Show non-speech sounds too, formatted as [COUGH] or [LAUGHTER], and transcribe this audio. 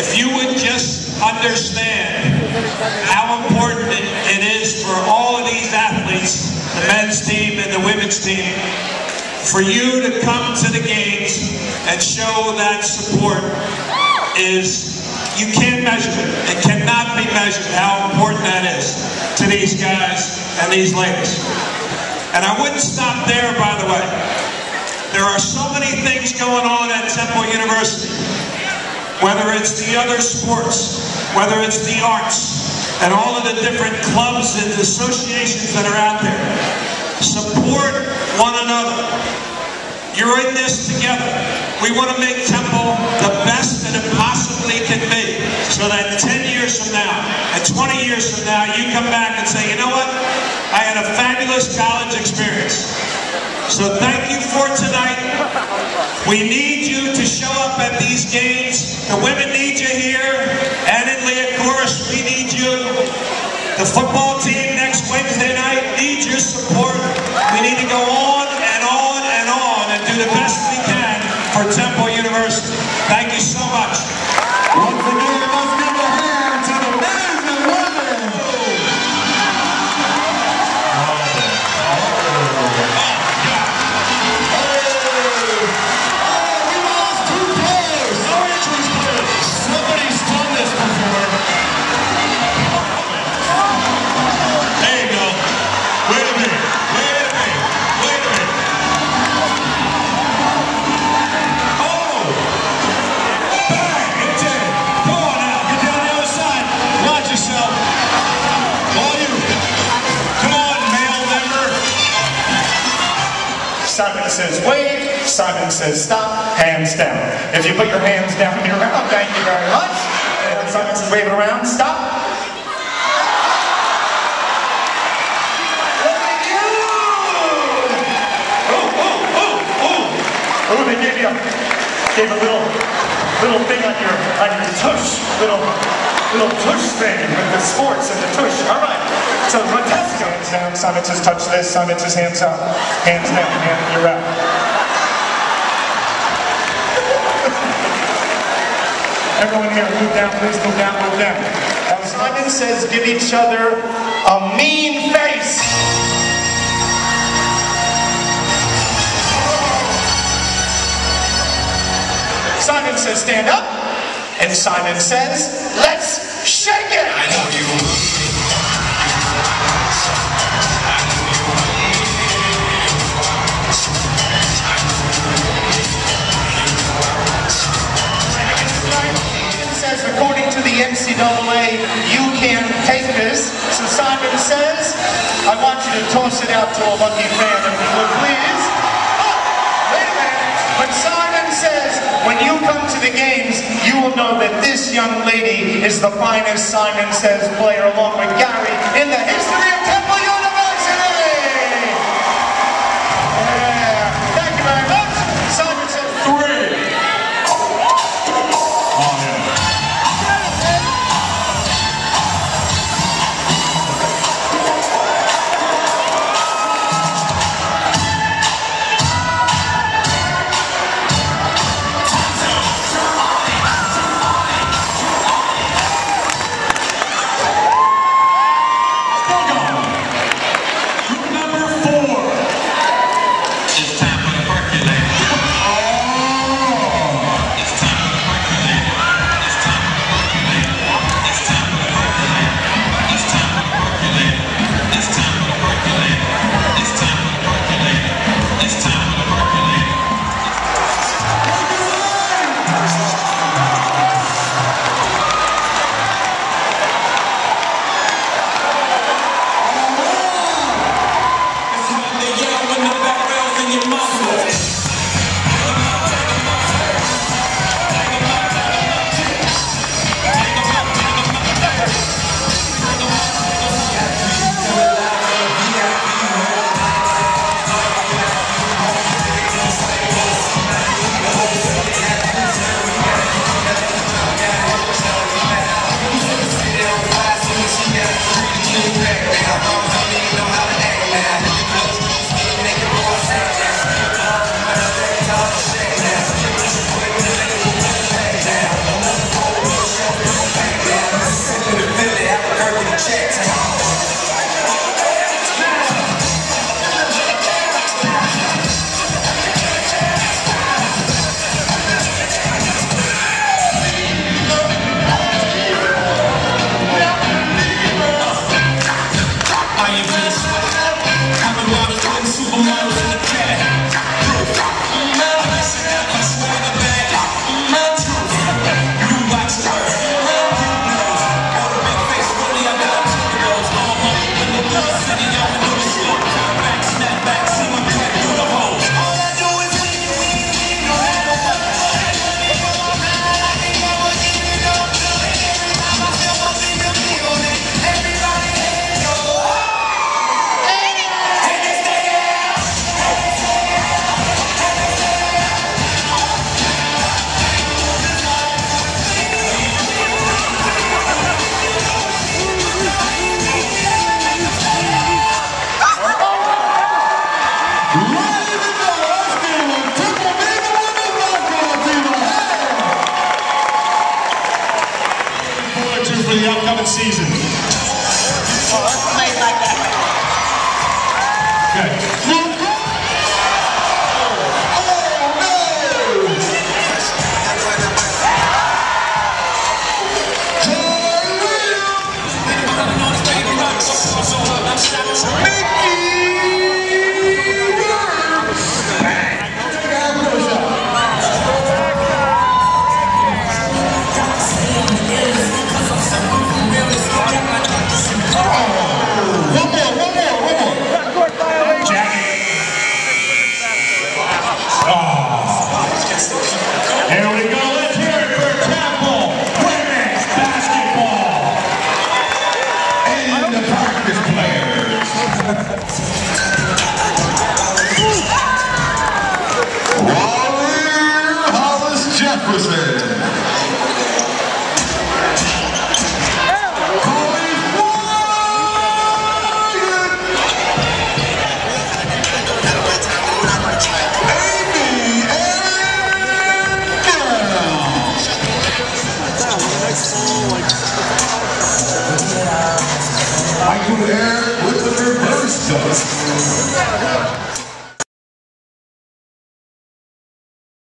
If you would just understand how important it is for all of these athletes, the men's team and the women's team, for you to come to the games and show that support is, you can't measure it. It cannot be measured how important that is to these guys and these ladies. And I wouldn't stop there, by the way. There are so many things going on at Temple University whether it's the other sports, whether it's the arts, and all of the different clubs and associations that are out there. Support one another. You're in this together. We want to make Temple the best that it possibly can be. So that 10 years from now, and 20 years from now, you come back and say, you know what? I had a fabulous college experience. So thank you for tonight. We need you to show up at these games. The women need you here. And in Lee, of course, we need you. The football team says wave, Simon says stop, hands down. If you put your hands down your mouth, thank you very much. And Simon says wave it around, stop. Ooh, they gave you, gave a little, little thing on your, on your tush, little, little tush thing with the sports and the tush. All right, down, Simon says touch this, Simon says hands up, hands down, hand, you're out. [LAUGHS] Everyone here, move down, please move down, move down. Simon says give each other a mean face. Simon says stand up, and Simon says let's shake it. NCAA, you can take this. So Simon says, I want you to toss it out to a lucky fan, if you would please. Oh, wait a minute. But Simon says, when you come to the games, you will know that this young lady is the finest Simon Says player, along with Gary, in the history shit